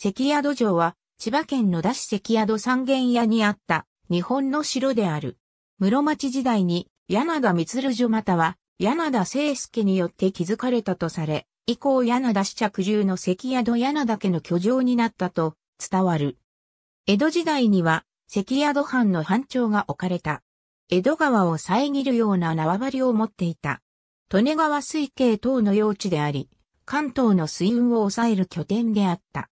関宿城は千葉県野田市関宿三軒屋にあった日本の城である。室町時代に柳田光城または柳田清介によって築かれたとされ、以降柳田市着住の関宿柳田家の居城になったと伝わる。江戸時代には関宿藩の藩庁が置かれた。江戸川を遮るような縄張りを持っていた。利根川水系等の用地であり、関東の水運を抑える拠点であった。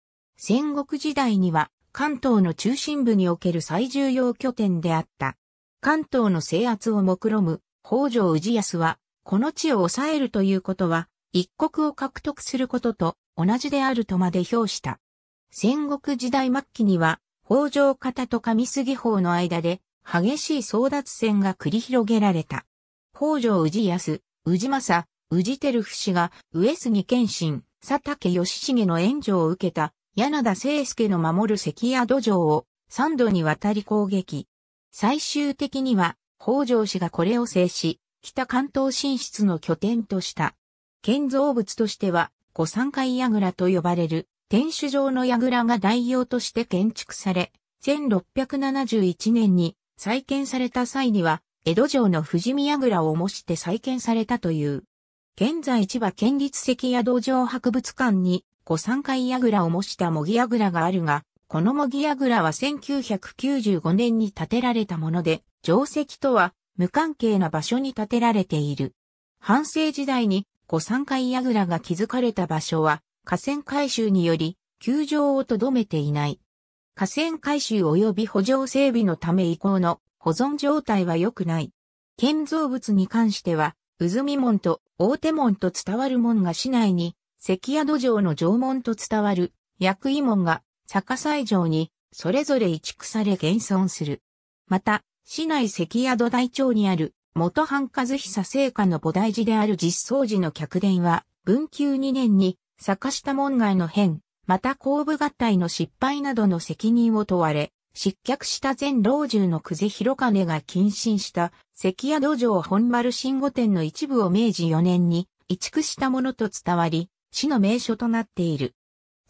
戦国時代には関東の中心部における最重要拠点であった。関東の制圧を目論む北条氏康は、この地を抑えるということは、一国を獲得することと同じであるとまで表した。戦国時代末期には、北条方と上杉法の間で激しい争奪戦が繰り広げられた。北条氏康、氏政、氏照不氏が上杉謙信、佐竹義重の援助を受けた柳田清介の守る関宿城を三度にわたり攻撃。最終的には北条氏がこれを制し、北関東進出の拠点とした。建造物としては、五三階櫓と呼ばれる天守上の櫓が代用として建築され、1671年に再建された際には、江戸城の富士見櫓を模して再建されたという。現在千葉県立関宿城博物館に五三階櫓を模した模擬櫓があるが、この模擬櫓は1995年に建てられたもので、城石とは無関係な場所に建てられている。半世時代に五三階櫓が築かれた場所は河川改修により休場をとどめていない。河川改修及び補助整備のため以降の保存状態は良くない。建造物に関しては、渦見門と大手門と伝わる門が市内に、関宿城の城門と伝わる薬位門が逆西城にそれぞれ移築され現存する。また、市内関宿台町にある元藩和久聖火の菩提寺である実相寺の客殿は、文久2年に坂下門外の変、また後部合体の失敗などの責任を問われ、失脚した前老中の久世広金が謹慎した関宿城本丸新御殿の一部を明治4年に移築したものと伝わり、市の名所となっている。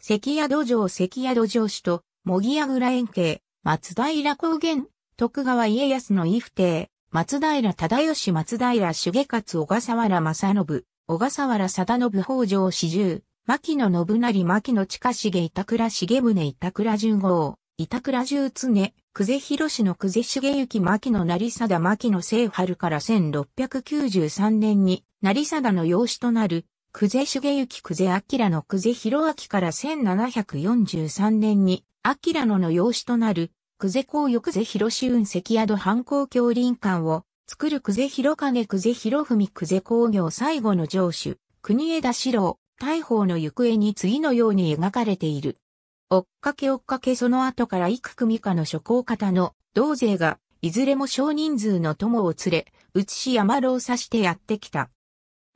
関宿城関宿城主と、茂木櫓円形、松平高原、徳川家康の伊不定、松平忠義松平重勝小笠原正信、小笠原貞信北条四十、牧野信成牧野近重板倉重宗板倉十号、板倉十常、久世広氏の久世重幸牧野成貞牧野聖春から1693年に成貞の養子となる久世重幸久世明の久世広明から1743年に明野の養子となる久世公与久世広志運関宿藩公共林館を作る久世広金久世広文久世工業最後の城主、国枝四郎、大砲の行方に次のように描かれている。追っかけ追っかけその後から幾組かの諸行方の同勢が、いずれも少人数の友を連れ、内し山路を指してやってきた。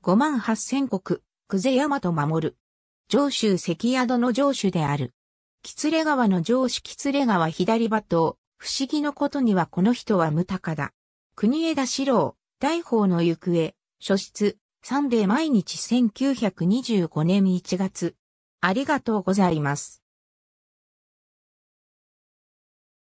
五万八千国、久世山と守る。上州関宿の上主である。吉連川の上司吉連川左馬頭、不思議のことにはこの人は無高だ。国枝四郎、大宝の行方、書室、サンデー毎日1925年1月。ありがとうございます。